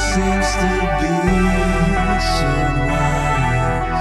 seems to be so wise.